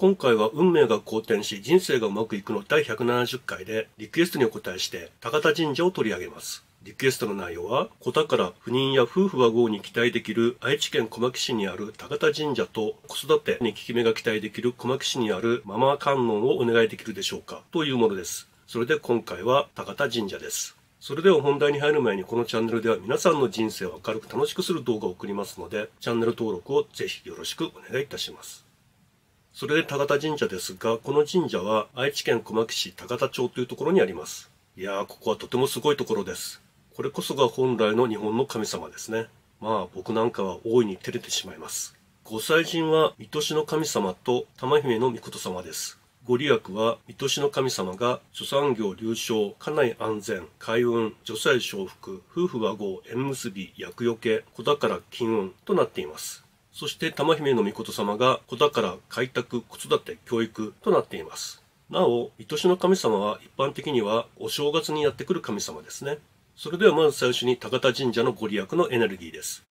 今回は運命が好転し人生がうまくいくの第170回でリクエストにお答えして高田神社を取り上げます。リクエストの内容は、小宝不妊や夫婦和合に期待できる愛知県小牧市にある高田神社と子育てに効き目が期待できる小牧市にあるママ観音をお願いできるでしょうかというものです。それで今回は高田神社です。それでは本題に入る前にこのチャンネルでは皆さんの人生を明るく楽しくする動画を送りますので、チャンネル登録をぜひよろしくお願いいたします。それで高田神社ですが、この神社は愛知県小牧市高田町というところにあります。いやー、ここはとてもすごいところです。これこそが本来の日本の神様ですね。まあ僕なんかは大いに照れてしまいます。ご祭神は水戸市の神様と玉姫の御事様です。ご利益は水戸市の神様が諸産業流昇、家内安全、開運、女性承福、夫婦和合、縁結び、厄除け、子宝金運となっています。そして玉姫の御事様が子宝開拓子育て教育となっています。なお、愛しの神様は一般的にはお正月にやってくる神様ですね。それではまず最初に高田神社のご利益のエネルギーです。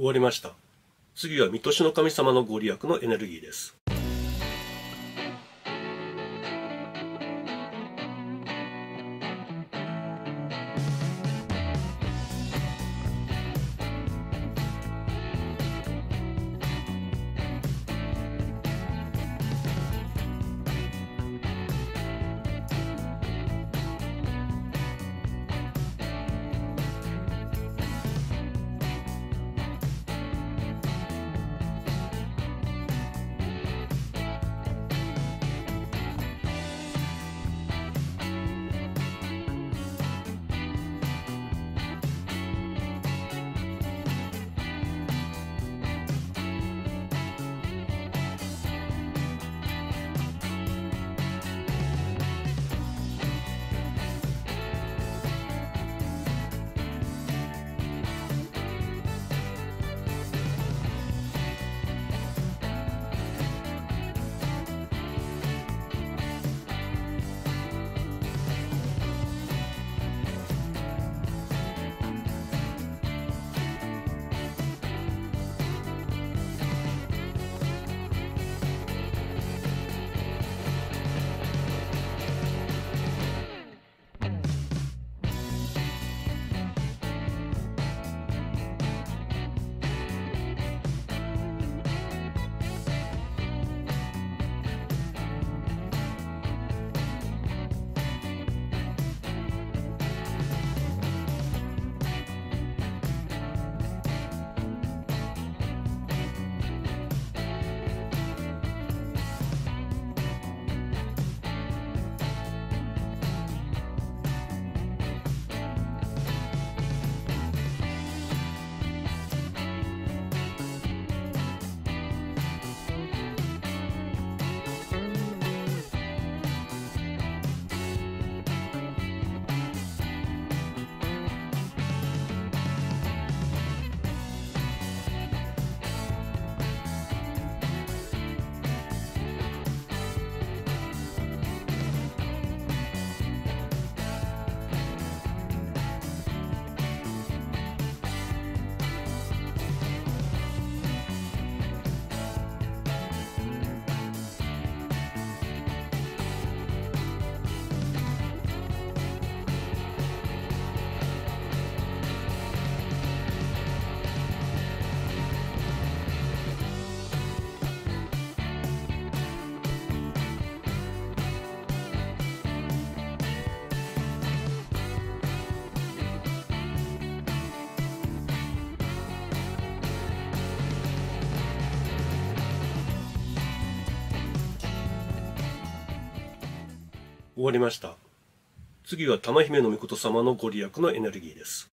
終わりました。次は水戸市の神様のご利益のエネルギーです。終わりました。次は玉姫の御様のご利益のエネルギーです。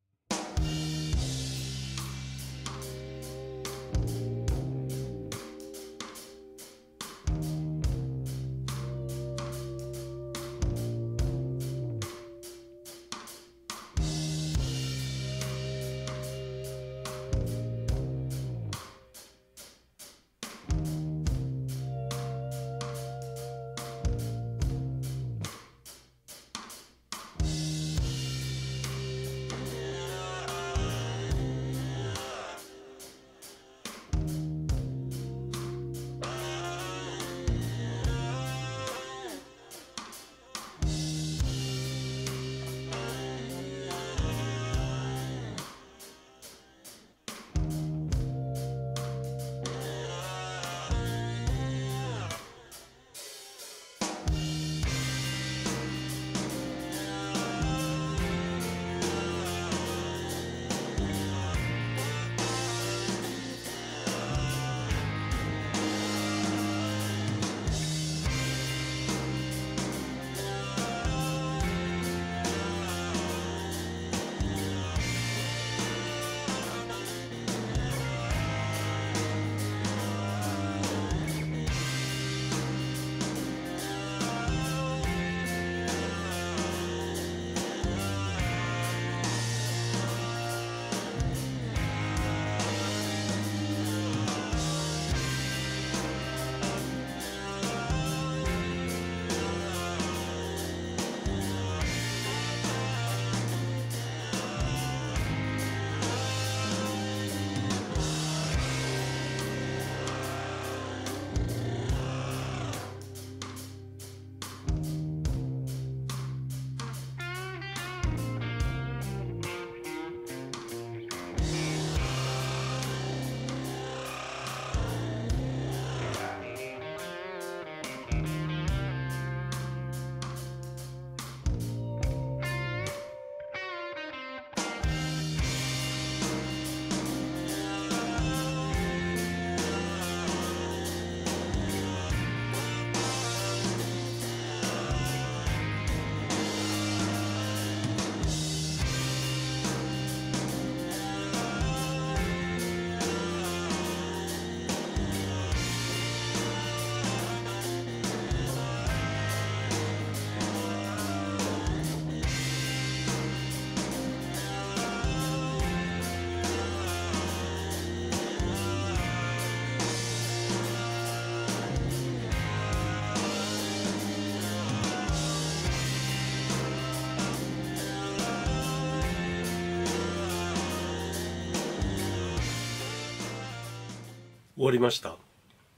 終わりました。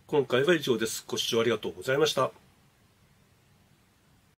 今回は以上です。ご視聴ありがとうございました。